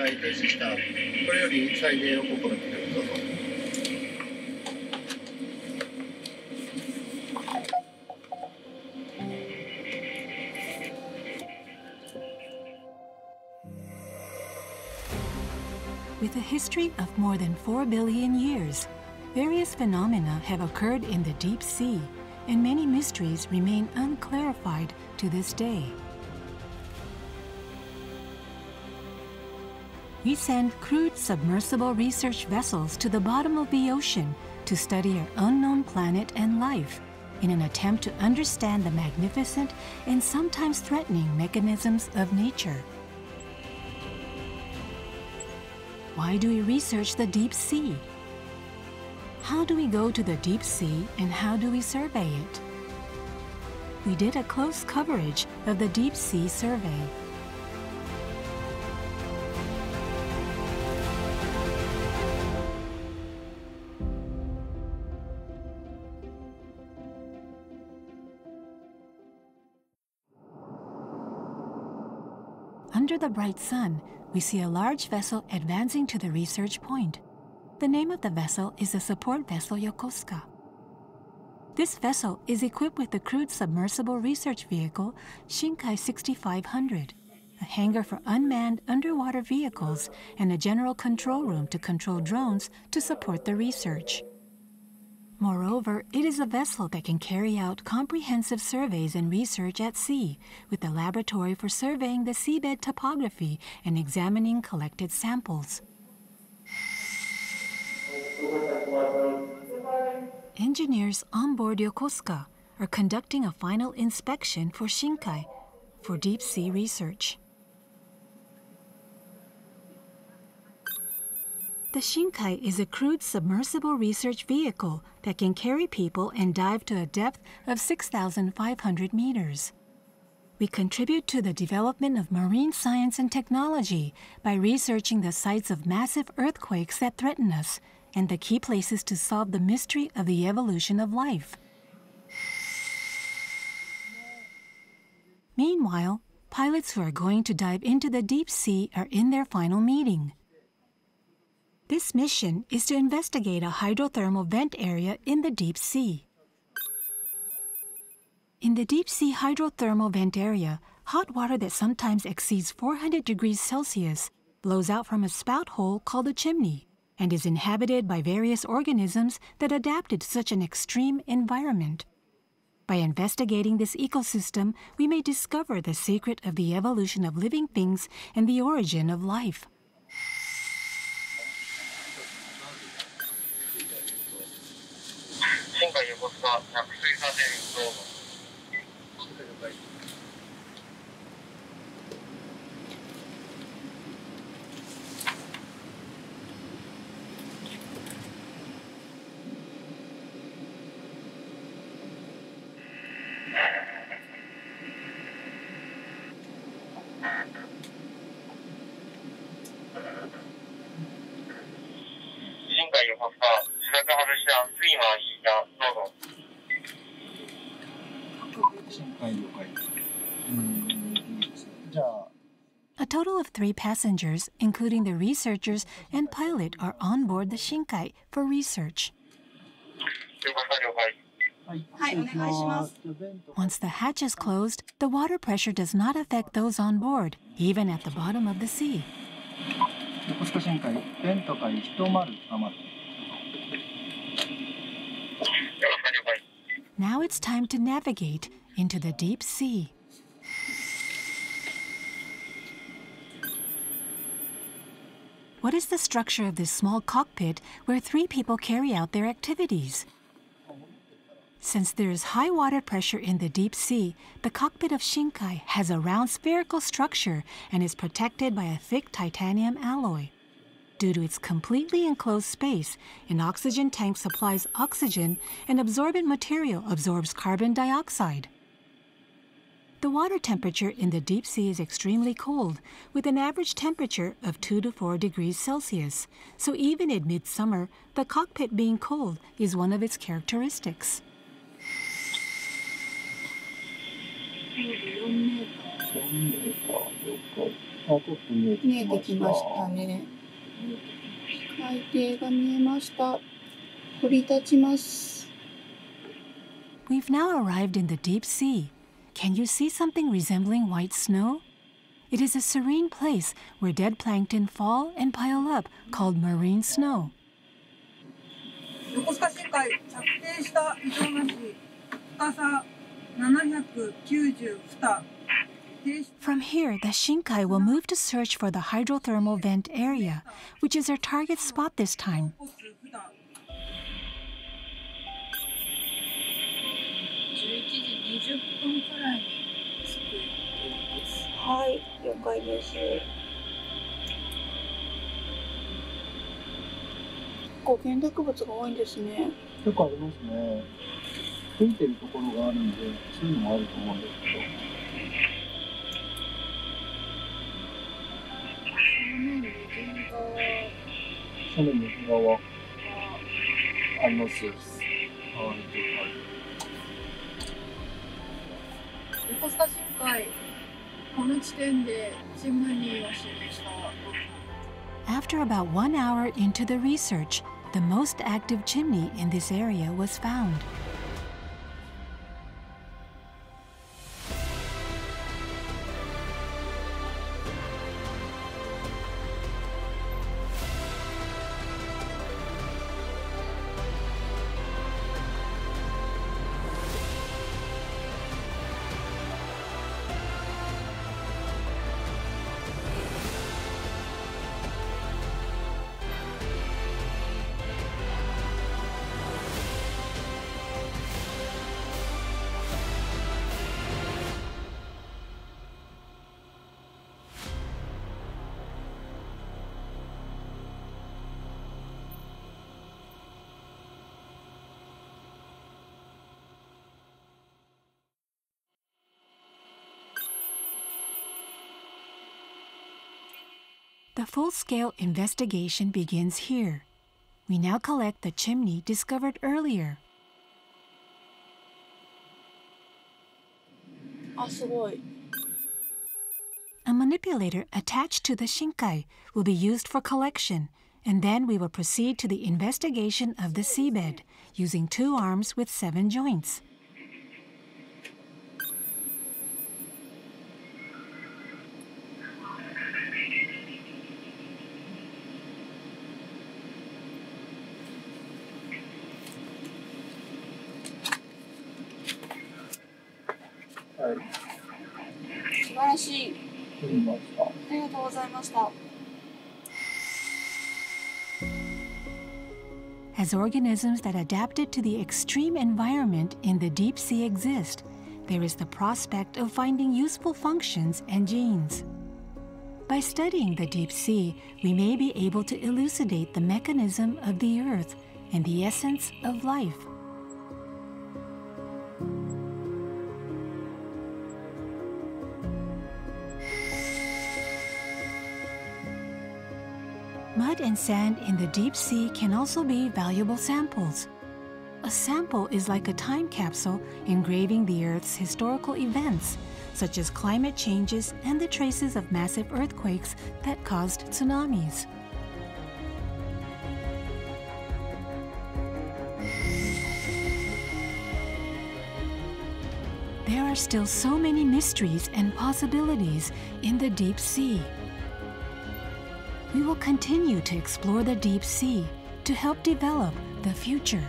回停止したこれより再現を行ってどうぞ With a history of more than 4 billion years, various phenomena have occurred in the deep sea, and many mysteries remain unclarified to this day. We send crewed submersible research vessels to the bottom of the ocean to study our unknown planet and life in an attempt to understand the magnificent and sometimes threatening mechanisms of nature. Why do we research the deep sea? How do we go to the deep sea and how do we survey it? We did a close coverage of the deep sea survey. Under the bright sun, we see a large vessel advancing to the research point. The name of the vessel is the support vessel Yokosuka. This vessel is equipped with the crewed submersible research vehicle Shinkai 6500, a hangar for unmanned underwater vehicles, and a general control room to control drones to support the research. Moreover, it is a vessel that can carry out comprehensive surveys and research at sea, with a laboratory for surveying the seabed topography and examining collected samples. Engineers on board Yokosuka are conducting a final inspection for Shinkai for deep sea research. The Shinkai is a crewed submersible research vehicle that can carry people and dive to a depth of 6,500 meters. We contribute to the development of marine science and technology by researching the sites of massive earthquakes that threaten us and the key places to solve the mystery of the evolution of life. Meanwhile, pilots who are going to dive into the deep sea are in their final meeting. This mission is to investigate a hydrothermal vent area in the deep sea. In the deep sea hydrothermal vent area, hot water that sometimes exceeds 400 degrees Celsius blows out from a spout hole called a chimney and is inhabited by various organisms that adapted to such an extreme environment. By investigating this ecosystem, we may discover the secret of the evolution of living things and the origin of life. total of three passengers, including the researchers and pilot, are on board the Shinkai for research. Once the hatch is closed, the water pressure does not affect those on board, even at the bottom of the sea. Now it's time to navigate into the deep sea. What is the structure of this small cockpit where three people carry out their activities? Since there is high water pressure in the deep sea, the cockpit of Shinkai has a round spherical structure and is protected by a thick titanium alloy. Due to its completely enclosed space, an oxygen tank supplies oxygen and absorbent material absorbs carbon dioxide. The water temperature in the deep sea is extremely cold, with an average temperature of 2 to 4 degrees Celsius. So even in midsummer, the cockpit being cold is one of its characteristics. We've now arrived in the deep sea, Can you see something resembling white snow? It is a serene place where dead plankton fall and pile up, called marine snow. 横須賀深海着底した異常なし深さ790蓋停止 From here, the Shinkai will move to search for the hydrothermal vent area, which is our target spot this time. 20分くらいに着く予定です。はい、了解です。こう建築物が多いんですね。た。結構ありますね。吹いてるところがあるんで、そういうのもあると思うんですけど。その右側、はあります。はい、横須賀深海この地点でチムニーを示した部分 After about one hour into the research, the most active chimney in this area was found. The full scale investigation begins here. We now collect the chimney discovered earlier. あ、すごい。 A manipulator attached to the Shinkai will be used for collection, and then we will proceed to the investigation of the seabed using two arms with seven joints. しい。取りました。ありがとうございました。 As organisms that adapted to the extreme environment in the deep sea exist, there is the prospect of finding useful functions and genes. By studying the deep sea, we may be able to elucidate the mechanism of the earth and the essence of life. And sand in the deep sea can also be valuable samples. A sample is like a time capsule engraving the Earth's historical events, such as climate changes and the traces of massive earthquakes that caused tsunamis. There are still so many mysteries and possibilities in the deep sea. We will continue to explore the deep sea to help develop the future.